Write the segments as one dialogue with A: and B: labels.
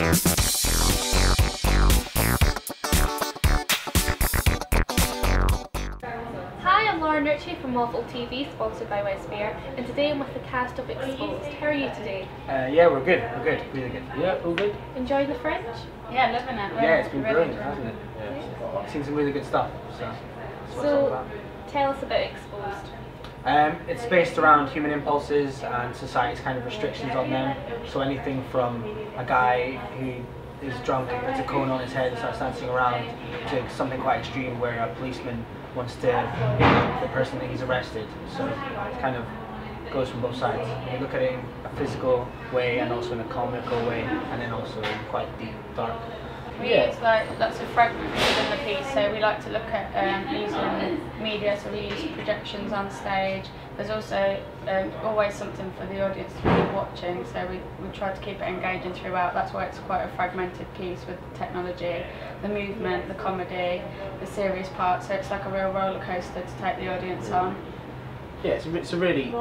A: Hi, I'm Lauren Ritchie from Waffle TV, sponsored by Westbeer, and today I'm with the cast of Exposed. How are you today?
B: Uh, yeah, we're good. We're good. Really good.
C: Yeah, all good.
A: Enjoying the Fringe?
D: Yeah, loving it.
B: Yeah, it's been
D: really
B: brilliant, hasn't it?
A: Yeah.
B: I've seen some really good stuff. So, that's what it's all
A: So, tell us about Exposed.
B: Um, it's based around human impulses and society's kind of restrictions on them. So anything from a guy who is drunk and puts a cone on his head and starts dancing around to something quite extreme where a policeman wants to up the person that he's arrested. So it kind of goes from both sides. You look at it in a physical way and also in a comical way and then also in quite deep, dark.
D: We use like lots of fragments within the piece, so we like to look at um, using media, so we use projections on stage. There's also um, always something for the audience to be watching, so we, we try to keep it engaging throughout. That's why it's quite a fragmented piece with the technology, the movement, the comedy, the serious part, so it's like a real roller coaster to take the audience on.
C: Yeah, it's a, it's a really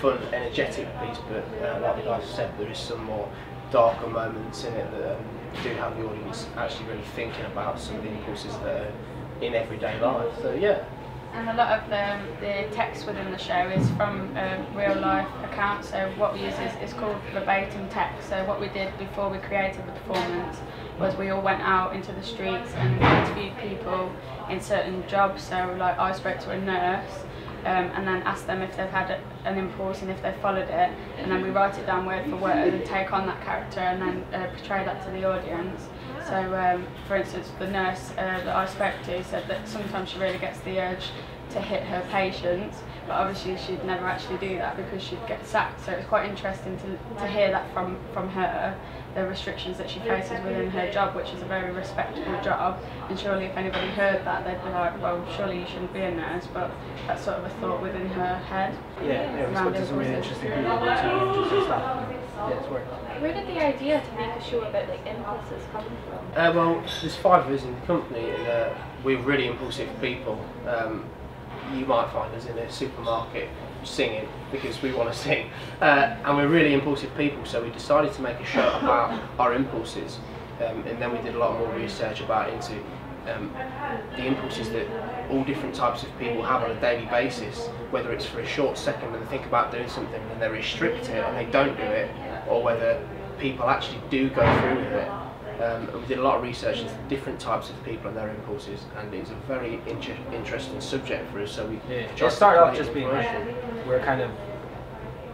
C: fun, energetic piece, but uh, like the guys said, there is some more darker moments in it that um, do have the audience actually really thinking about some of the impulses that are in everyday life. So yeah,
D: And a lot of the, the text within the show is from um, real life accounts. So what we use is, is called verbatim text. So what we did before we created the performance was we all went out into the streets and interviewed people in certain jobs. So like I spoke to a nurse um, and then ask them if they've had an impulse and if they've followed it. And then we write it down word for word and take on that character and then uh, portray that to the audience. So, um, for instance, the nurse uh, that I spoke to said that sometimes she really gets the urge to hit her patients, but obviously she'd never actually do that because she'd get sacked. So it's quite interesting to, to hear that from, from her, the restrictions that she faces within her job, which is a very respectable job. And surely if anybody heard that, they'd be like, well, surely you shouldn't be a nurse, but that's sort of a thought within her head.
B: Yeah, yeah we
D: around
B: spoke to some really interesting people about some interesting stuff. Yeah, it's worked.
A: Where did the idea to make a show about like impulses come from?
C: Uh, well, there's five of us in the company, and uh, we're really impulsive people. Um, you might find us in a supermarket singing because we want to sing, uh, and we're really impulsive people. So we decided to make a show about our impulses, um, and then we did a lot more research about into um, the impulses that all different types of people have on a daily basis. Whether it's for a short second when they think about doing something and they restrict it and they don't do it, or whether people actually do go through with it. Um, and we did a lot of research into different types of people and their impulses, and it's a very inter- interesting subject for us. So we
B: yeah. it started off just being like we're kind of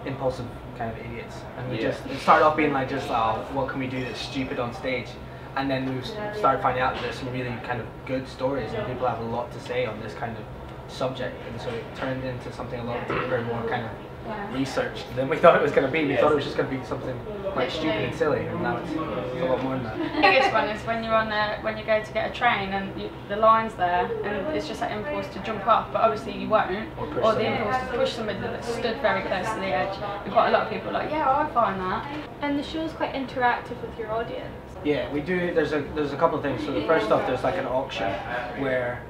B: impulsive kind of idiots, and we
C: Yeah.
B: just it started off being like just oh, what can we do that's stupid on stage, and then we started finding out that there's some really kind of good stories and people have a lot to say on this kind of subject, and so it turned into something a lot deeper and more kind of
D: Yeah.
B: researched than we thought it was going to be. We thought it was just going to be something quite stupid and silly, and now it's, it's a lot more than that.
D: The biggest one is when you're on a, when you go to get a train and you, the line's there and it's just that impulse to jump off, but obviously you won't,
B: Or push
D: the impulse to push somebody that stood very close to the edge. And quite a lot of people are like, yeah, I find that.
A: And the show's quite interactive with your audience.
B: Yeah, we do. There's a there's a couple of things. So the first off, there's like an auction where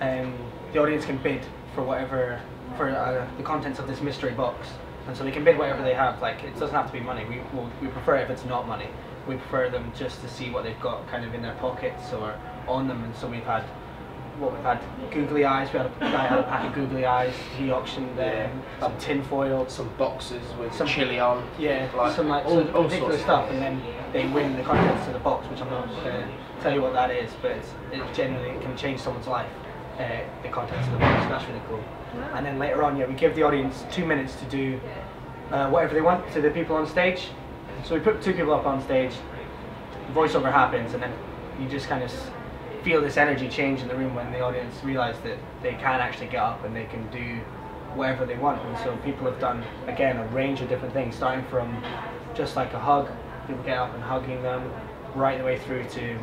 B: um, the audience can bid for whatever for uh, the contents of this mystery box, and so they can bid whatever they have. Like it doesn't have to be money. We we'll, we prefer if it's not money. We prefer them just to see what they've got kind of in their pockets or on them. And so we've had what we've had googly eyes. We had a guy had a pack of googly eyes. He auctioned um, some tin foil.
C: Some boxes with
B: Some-
C: chili on.
B: Yeah,
C: Like,
B: some like
C: all-
B: some
C: all
B: particular
C: sorts of
B: stuff, and then they win the contents of the box, which I'm not going to tell you what that is, but it's, it generally can change someone's life. Uh, the contents of the box, that's really cool. And then later on, yeah, we give the audience two minutes to do uh, whatever they want to the people on stage. So we put two people up on stage, voiceover happens, and then you just kind of feel this energy change in the room when the audience realize that they can actually get up and they can do whatever they want. And so people have done again a range of different things, starting from just like a hug, people get up and hugging them, right the way through to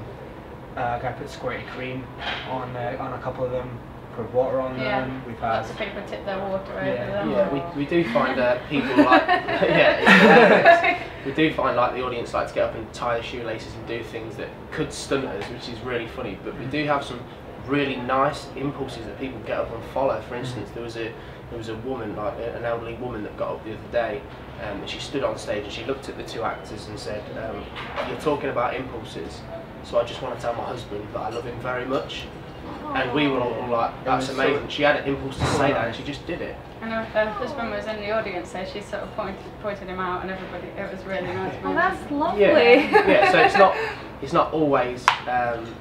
B: uh, guy put squirty cream on uh, on a couple of them, put water on
D: Yeah.
B: them. We've had
D: Lots of people tip their water over
B: Yeah.
D: them.
C: Yeah, we, we do find uh, people like yeah, we do find like the audience like to get up and tie their shoelaces and do things that could stunt us, which is really funny. But we do have some really nice impulses that people get up and follow. For instance, there was a there was a woman, like an elderly woman, that got up the other day, um, and she stood on stage and she looked at the two actors and said, um, "You're talking about impulses, so I just want to tell my husband that I love him very much." And we were all like, "That's
B: was so-
C: amazing." She had an impulse to say that, and she just did it.
D: And her, her husband was in the audience, so she sort of pointed, pointed him out, and everybody, it was really nice.
A: Oh,
D: moment.
A: that's lovely.
C: Yeah, yeah. So it's not, it's not always um,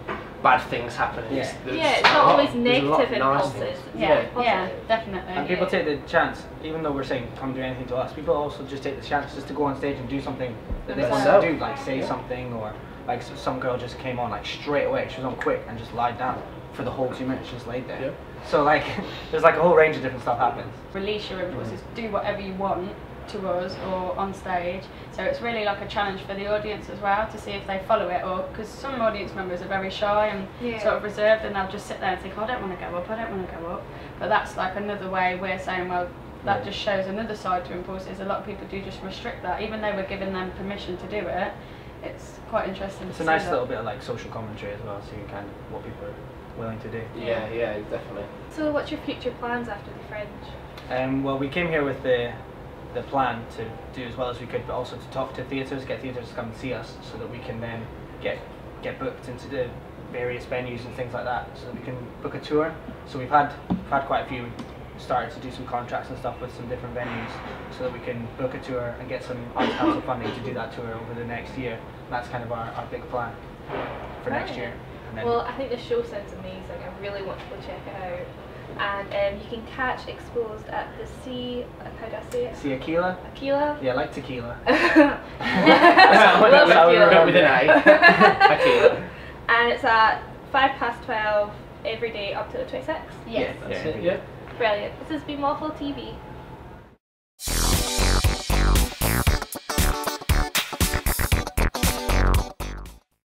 C: bad things happening.
B: Yeah.
C: there's
A: Yeah, it's not
C: lot-
A: always
C: there's a lot of
A: negative
C: nice
A: impulses.
C: things.
A: It's
D: Yeah, yeah, definitely.
B: And people take the chance, even though we're saying come do anything to us, people also just take the chance just to go on stage and do something that they want to do, like say
C: Yeah.
B: something or like some girl just came on like straight away. She was on quick and just lied down for the whole two minutes, just laid there.
C: Yeah.
B: So like, there's like a whole range of different stuff happens.
D: release your impulses, do whatever you want to us or on stage. So it's really like a challenge for the audience as well to see if they follow it or because some audience members are very shy and
A: Yeah.
D: sort of reserved and they'll just sit there and think, oh, I don't want to go up, I don't want to go up. But that's like another way we're saying, well, that
B: Yeah.
D: just shows another side to impulses. A lot of people do just restrict that, even though we're giving them permission to do it. It's quite interesting.
B: It's
D: to
B: a
D: see
B: nice
D: that.
B: little bit of like social commentary as well, seeing kind of what people are willing to do.
C: Yeah, yeah, definitely.
A: So, what's your future plans after the Fringe?
B: Um, well, we came here with the the plan to do as well as we could, but also to talk to theatres, get theatres to come and see us, so that we can then get get booked into the various venues and things like that, so that we can book a tour. So we've had we've had quite a few. Started to do some contracts and stuff with some different venues, so that we can book a tour and get some arts council funding to do that tour over the next year. And that's kind of our, our big plan for next year. And then
A: Well, I think the show sounds amazing. I really want to go check it out. And um, you can catch Exposed at the C. How do I say it?
B: C Aquila.
A: Aquila.
B: Yeah, like tequila.
A: Love
B: That's how
A: Aquila.
C: With an A. Aquila.
A: and it's at five past twelve every day up to the twenty sixth.
D: Yes.
C: That's
B: Yeah.
C: it, yeah.
A: Brilliant. This has been Waffle TV.